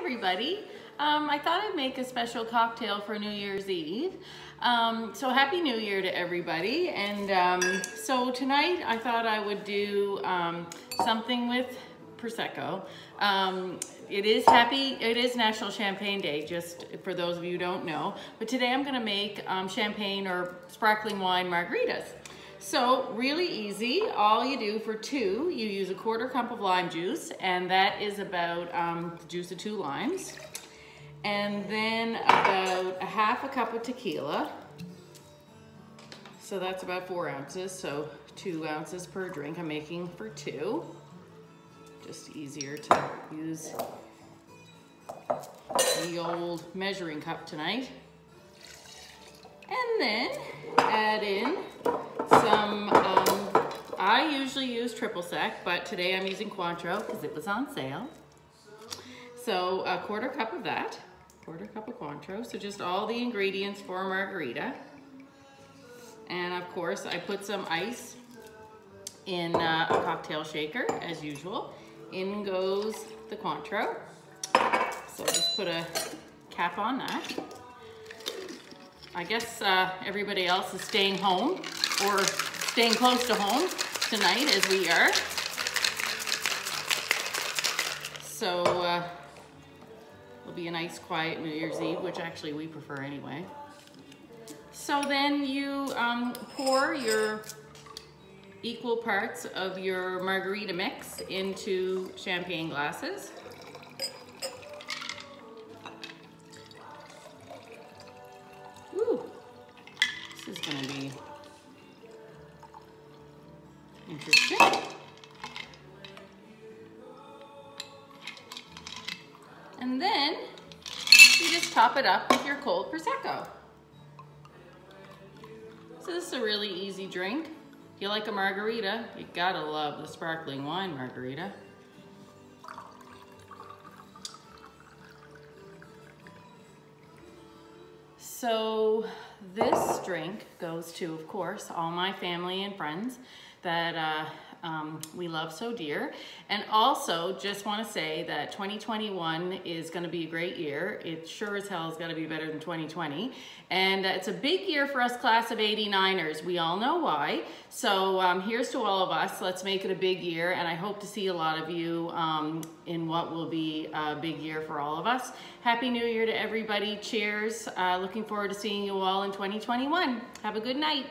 everybody. Um, I thought I'd make a special cocktail for New Year's Eve. Um, so Happy New Year to everybody. And um, so tonight I thought I would do um, something with Prosecco. Um, it is happy, it is National Champagne Day, just for those of you who don't know. But today I'm gonna make um, champagne or sparkling wine margaritas. So really easy, all you do for two, you use a quarter cup of lime juice and that is about um, the juice of two limes. And then about a half a cup of tequila. So that's about four ounces, so two ounces per drink I'm making for two. Just easier to use the old measuring cup tonight. And then add in some, um, I usually use triple sec, but today I'm using Cointreau because it was on sale. So a quarter cup of that, quarter cup of Cointreau. So just all the ingredients for a margarita. And of course I put some ice in uh, a cocktail shaker as usual. In goes the Cointreau. So just put a cap on that. I guess uh, everybody else is staying home or staying close to home tonight as we are. So uh, it'll be a nice quiet New Year's Eve, which actually we prefer anyway. So then you um, pour your equal parts of your margarita mix into champagne glasses. Is gonna be Interesting. And then you just top it up with your cold Prosecco. So this is a really easy drink. If you like a margarita, you gotta love the sparkling wine margarita. So this drink goes to, of course, all my family and friends that uh, um, we love so dear. And also just wanna say that 2021 is gonna be a great year. It sure as hell is gonna be better than 2020. And uh, it's a big year for us class of 89ers. We all know why. So um, here's to all of us. Let's make it a big year. And I hope to see a lot of you um, in what will be a big year for all of us. Happy New Year to everybody. Cheers. Uh, looking forward to seeing you all in 2021. Have a good night.